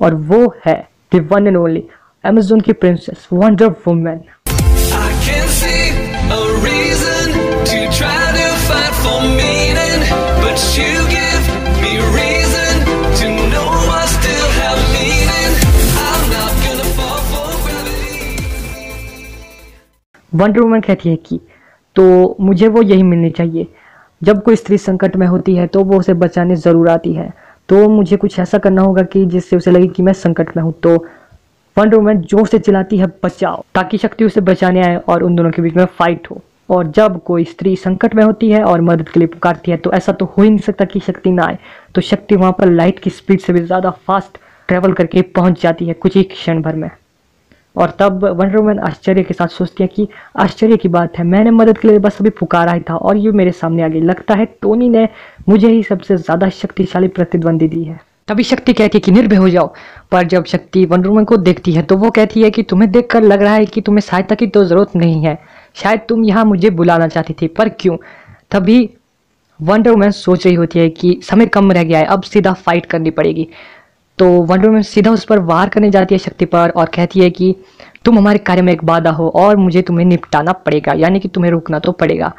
और वो है the one and only Amazon की princess wonder woman wonder woman कहती है कि तो मुझे वो यही मिलनी चाहिए। जब कोई स्त्री संकट में होती है तो वो उसे बचाने ज़रूर आती है। तो मुझे कुछ ऐसा करना होगा कि जिससे उसे लगे कि मैं संकट में हूँ। तो वंडर वुमन ज़ोर से चिल्लाती है, बचाओ! ताकि शक्ति उसे बचाने आए और उन दोनों के बीच में फाइट हो। और जब कोई स्त्री संकट में होती है और मदद के लिए पुकारती है तो ऐसा तो हो ही नहीं सकता कि शक्ति ना आए। तो शक्ति वहाँ पर लाइट की स्पीड से भी ज़्यादा फास्ट ट्रेवल करके पहुँच जाती है कुछ ही क्षण भर में। और तब वंडर वुमन आश्चर्य के साथ सोचती है कि आश्चर्य की बात है, मैंने मदद के लिए बस अभी पुकारा ही था और ये मेरे सामने आ गई। लगता है टोनी ने मुझे ही सबसे ज़्यादा शक्तिशाली प्रतिद्वंदी दी है। तभी शक्ति कहती है कि निर्भय हो जाओ। पर जब शक्ति वंडर वुमन को देखती है तो वो कहती है कि तुम्हें देखकर लग रहा है कि तुम्हें सहायता की तो ज़रूरत नहीं है। शायद तुम यहाँ मुझे बुलाना चाहती थी, पर क्यों? तभी वंडर वुमन सोच रही होती है कि समय कम रह गया है, अब सीधा फाइट करनी पड़ेगी। तो वंडर वुमन सीधा उस पर वार करने जाती है शक्ति पर और कहती है कि तुम हमारे कार्य में एक बाधा हो और मुझे तुम्हें निपटाना पड़ेगा, यानी कि तुम्हें रुकना तो पड़ेगा।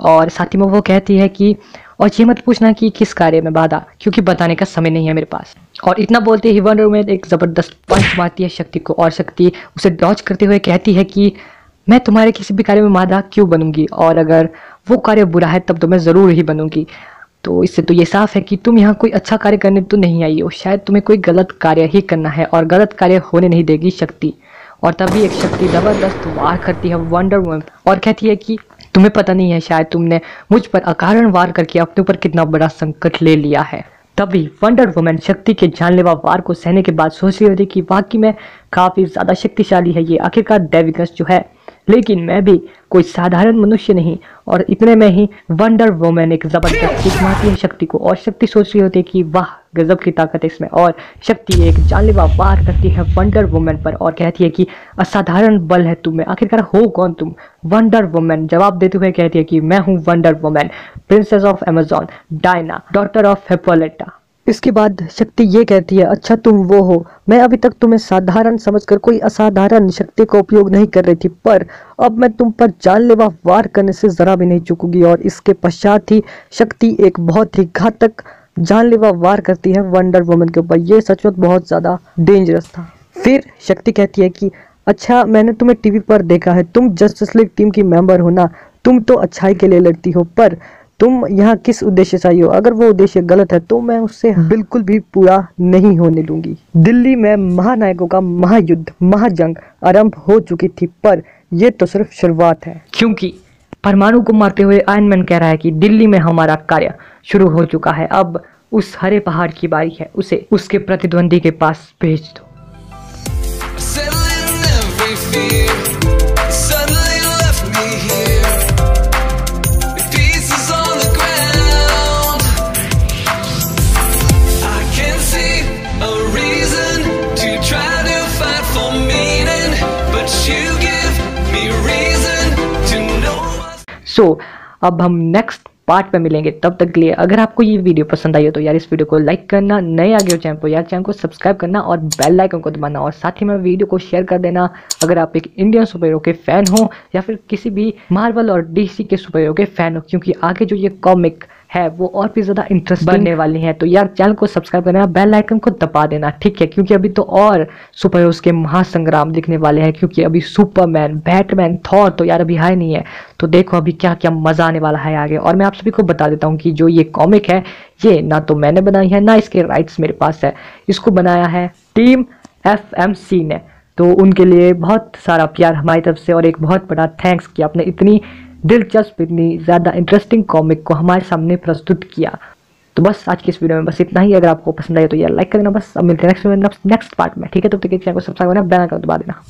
और साथ ही में वो कहती है कि, और ये मत पूछना कि किस कार्य में बाधा, क्योंकि बताने का समय नहीं है मेरे पास। और इतना बोलते ही वंडर वुमन एक ज़बरदस्त पंच मारती है शक्ति को और शक्ति उसे डॉच करते हुए कहती है कि, मैं तुम्हारे किसी भी कार्य में बाधा क्यों बनूँगी? और अगर वो कार्य बुरा है तब तो मैं ज़रूर ही बनूँगी। तो इससे तो ये साफ़ है कि तुम यहाँ कोई अच्छा कार्य करने तो नहीं आई हो। शायद तुम्हें कोई गलत कार्य ही करना है और गलत कार्य होने नहीं देगी शक्ति। और तभी एक शक्ति ज़बरदस्त वार करती है वंडर वुमन और कहती है कि तुम्हें पता नहीं है, शायद तुमने मुझ पर अकारण वार करके अपने ऊपर कितना बड़ा संकट ले लिया है। तभी वंडर वुमन शक्ति के जानलेवा वार को सहने के बाद सोच रही होती कि वाकई में काफ़ी ज़्यादा शक्तिशाली है ये। आखिरकार डेविगस जो है लेकिन मैं भी कोई साधारण मनुष्य नहीं और इतने में ही वंडर वुमन एक ज़बरदस्त मारती है शक्ति को और शक्ति सोच रही होती है कि वाह, गजब की ताकत है इसमें और शक्ति एक जानलेवा वार करती है वंडर वुमन पर और कहती है कि असाधारण बल है तुम्हें। आखिरकार हो कौन तुम? वंडर वुमन जवाब देते हुए कहती है कि मैं हूँ wonder woman princess of Amazon Diana daughter of Hippolyta इसके बाद शक्ति ये कहती है अच्छा तुम वो हो। मैं अभी तक तुम्हें साधारण समझकर कोई असाधारण शक्ति का उपयोग नहीं कर रही थी, पर अब मैं तुम पर जानलेवा वार करने से जरा भी नहीं चूकूँगी और इसके पश्चात ही शक्ति एक बहुत ही घातक जानलेवा वार करती है वंडर वुमन के ऊपर। ये सचमुच बहुत ज़्यादा डेंजरस था। फिर शक्ति कहती है कि अच्छा मैंने तुम्हें टीवी पर देखा है। तुम जस्टिस लीग टीम की मेंबर हो ना। तुम तो अच्छाई के लिए लड़ती हो, पर तुम यहाँ किस उद्देश्य से आई हो? अगर वो उद्देश्य गलत है तो मैं उससे बिल्कुल भी पूरा नहीं होने दूँगी दिल्ली में महानायकों का महायुद्ध महाजंग आरंभ हो चुकी थी पर यह तो सिर्फ़ शुरुआत है। क्योंकि परमाणु को मारते हुए आयरन मैन कह रहा है कि दिल्ली में हमारा कार्य शुरू हो चुका है। अब उस हरे पहाड़ की बारी है उसे उसके प्रतिद्वंदी के पास भेज दो। सो अब हम नेक्स्ट पार्ट में मिलेंगे। तब तक के लिए अगर आपको ये वीडियो पसंद आई हो तो यार इस वीडियो को लाइक करना, नए आगे हो चैनल को, यार चैनल को सब्सक्राइब करना और बेल आइकन को दबाना और साथ ही में वीडियो को शेयर कर देना। अगर आप एक इंडियन सुपर हीरो के फ़ैन हो या फिर किसी भी मार्वल और डीसी के सुपर हीरो के फ़ैन हो, क्योंकि आगे जो ये कॉमिक है, वो और भी ज़्यादा इंटरेस्ट बनने वाली है। तो यार चैनल को सब्सक्राइब करना बेल आइकन को दबा देना, ठीक है? क्योंकि अभी तो और सुपर के महासंग्राम दिखने वाले हैं, क्योंकि अभी सुपरमैन बैटमैन थॉर तो यार अभी आए नहीं है। तो देखो अभी क्या क्या मज़ा आने वाला है आगे। और मैं आप सभी को बता देता हूँ कि जो ये कॉमिक है, ये ना तो मैंने बनाई है, ना इसके राइट्स मेरे पास है। इसको बनाया है टीम एफ़ ने। तो उनके लिए बहुत सारा प्यार हमारी तरफ़ से और एक बहुत बड़ा थैंक्स कि आपने इतनी दिलचस्प, इतनी ज़्यादा इंटरेस्टिंग कॉमिक को हमारे सामने प्रस्तुत किया। तो बस आज की इस वीडियो में बस इतना ही। अगर आपको पसंद आया तो यार लाइक कर देना बस। अब मिलते हैं नेक्स्ट नेक्स्ट पार्ट में। ठीक है? तो चैनल को सब्सक्राइब करना बेल कर दबा देना।